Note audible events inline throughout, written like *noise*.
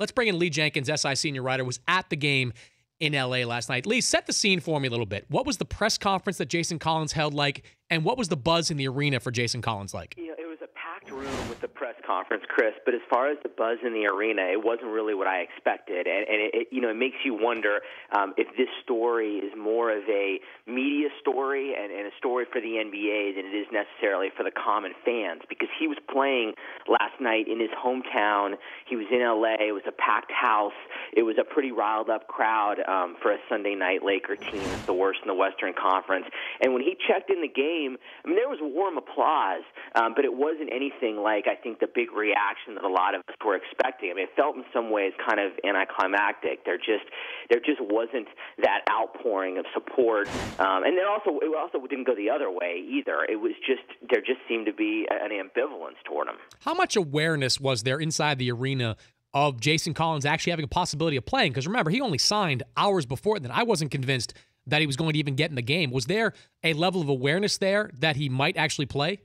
Let's bring in Lee Jenkins, SI senior writer, was at the game in LA last night. Lee, set the scene for me a little bit. What was the press conference that Jason Collins held like, and what was the buzz in the arena for Jason Collins like? Yeah, it was a packed room with the press conference, Chris. But as far as the buzz in the arena, it wasn't really what I expected, and, and it, it, you know, it makes you wonder um, if this story is more of a media story and, and a story for the NBA than it is necessarily for the common fans. Because he was playing last night in his hometown. He was in LA. It was a packed house. It was a pretty riled up crowd um, for a Sunday night Laker team. The worst in the Western Conference. And when he checked in the game, I mean, there was warm applause, um, but it wasn't anything like I think the big reaction that a lot of us were expecting. I mean, it felt in some ways kind of anticlimactic. There just there just wasn't that outpouring of support, um, and then also it also didn't go the other way either. It was just there just seemed to be an ambivalence toward him. How much awareness was there inside the arena of Jason Collins actually having a possibility of playing? Because remember, he only signed hours before that. I wasn't convinced that he was going to even get in the game. Was there a level of awareness there that he might actually play?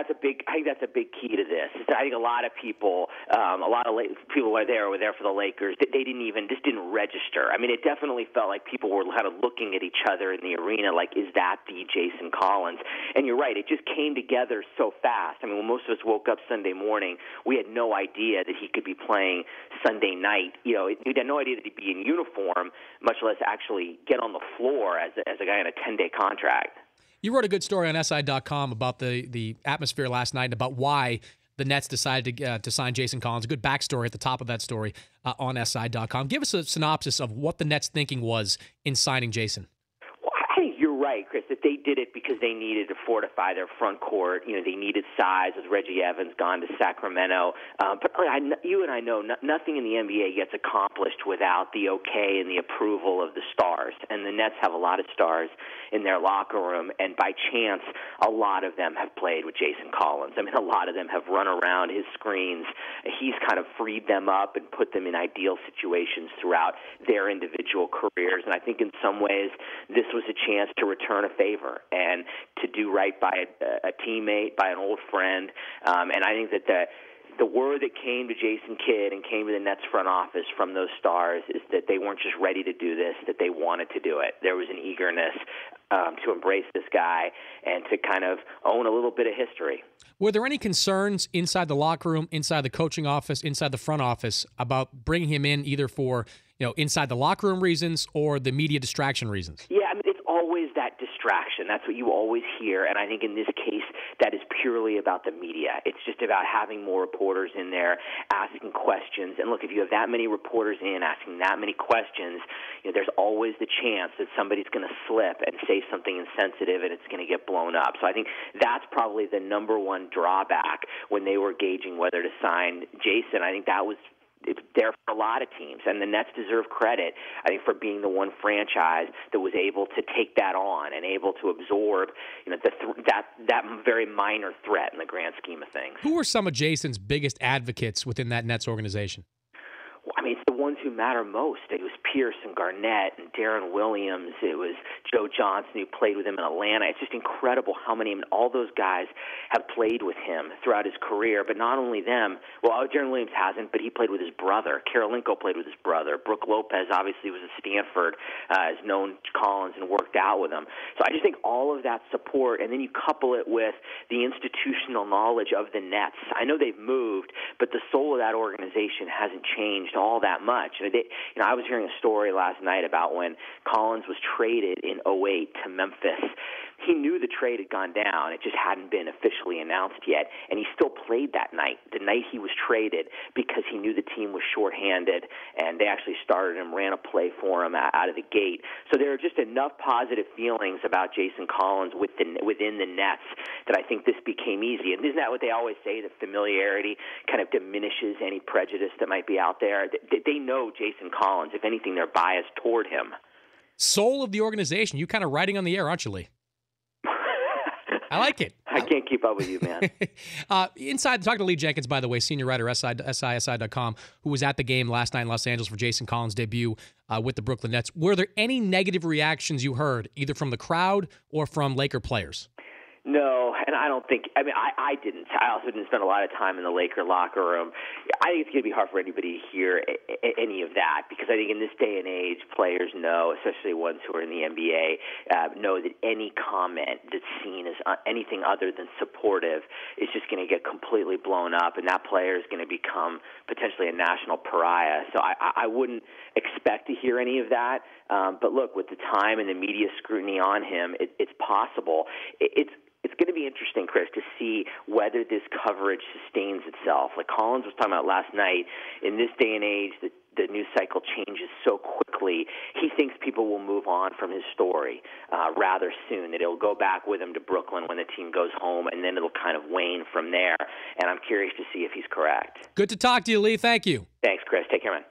That's a big. I think that's a big key to this. I think a lot of people, um, a lot of people were there were there for the Lakers. They didn't even this didn't register. I mean, it definitely felt like people were kind of looking at each other in the arena, like, is that the Jason Collins? And you're right, it just came together so fast. I mean, when most of us woke up Sunday morning, we had no idea that he could be playing Sunday night. You know, we had no idea that he'd be in uniform, much less actually get on the floor as as a guy on a 10 day contract. You wrote a good story on SI.com about the the atmosphere last night, and about why the Nets decided to, uh, to sign Jason Collins. A good backstory at the top of that story uh, on SI.com. Give us a synopsis of what the Nets' thinking was in signing Jason right, Chris, that they did it because they needed to fortify their front court. You know, they needed size with Reggie Evans gone to Sacramento. Um, but I, you and I know no, nothing in the NBA gets accomplished without the okay and the approval of the stars. And the Nets have a lot of stars in their locker room, and by chance, a lot of them have played with Jason Collins. I mean, a lot of them have run around his screens. He's kind of freed them up and put them in ideal situations throughout their individual careers. And I think in some ways, this was a chance to return a favor and to do right by a, a teammate, by an old friend. Um, and I think that the the word that came to Jason Kidd and came to the Nets front office from those stars is that they weren't just ready to do this, that they wanted to do it. There was an eagerness um, to embrace this guy and to kind of own a little bit of history. Were there any concerns inside the locker room, inside the coaching office, inside the front office about bringing him in either for you know inside the locker room reasons or the media distraction reasons? Yeah, I mean it's always that distraction. That's what you always hear, and I think in this case that is purely about the media. It's just about having more reporters in there asking questions. And look, if you have that many reporters in asking that many questions, you know, there's always the chance that somebody's going to slip and say something insensitive and it's going to get blown up. So I think that's probably the number one drawback when they were gauging whether to sign Jason. I think that was there for a lot of teams, and the Nets deserve credit. I think for being the one franchise that was able to take that on and able to absorb, you know, the th- that that very minor threat in the grand scheme of things. Who were some of Jason's biggest advocates within that Nets organization? Well, I mean, it's the ones who matter most. It was Pierce and Garnett and Deron Williams. It was Joe Johnson who played with him in Atlanta. It's just incredible how many, mean, all those guys have played with him throughout his career. But not only them, well, Deron Williams hasn't, but he played with his brother. Kirilenko played with his brother. Brook Lopez obviously was at Stanford, uh, has known Collins and worked out with him. So I just think all of that support, and then you couple it with the institutional knowledge of the Nets. I know they've moved, but the soul of that organization hasn't changed all that much. And they, you know, I was hearing a story last night about when Collins was traded in 08 to Memphis. He knew the trade had gone down. It just hadn't been officially announced yet. And he still played that night, the night he was traded, because he knew the team was shorthanded. And they actually started him, ran a play for him out of the gate. So there are just enough positive feelings about Jason Collins within, within the Nets that I think this became easy. And isn't that what they always say? That familiarity kind of diminishes any prejudice that might be out there. They know Jason Collins. If anything, they're biased toward him. Soul of the organization. You kind of writing on the air, aren't you, Lee? I like it. I can't keep up with you, man. *laughs* uh, inside, talking to Lee Jenkins, by the way, senior writer, SISI.com, who was at the game last night in Los Angeles for Jason Collins' debut uh, with the Brooklyn Nets. Were there any negative reactions you heard, either from the crowd or from Laker players? No, and I don't think. I mean, I, I didn't. I also didn't spend a lot of time in the Laker locker room. I think it's going to be hard for anybody to hear a, a, any of that because I think in this day and age, players know, especially ones who are in the NBA, uh, know that any comment that's seen as uh, anything other than supportive is just going to get completely blown up, and that player is going to become potentially a national pariah. So I, I wouldn't expect to hear any of that. Um, but look, with the time and the media scrutiny on him, it, it's possible. It, it's going to be interesting, Chris, to see whether this coverage sustains itself. Like Collins was talking about last night, in this day and age, the, the news cycle changes so quickly. He thinks people will move on from his story uh, rather soon. That it'll go back with him to Brooklyn when the team goes home, and then it'll kind of wane from there. And I'm curious to see if he's correct. Good to talk to you, Lee. Thank you. Thanks, Chris. Take care, man.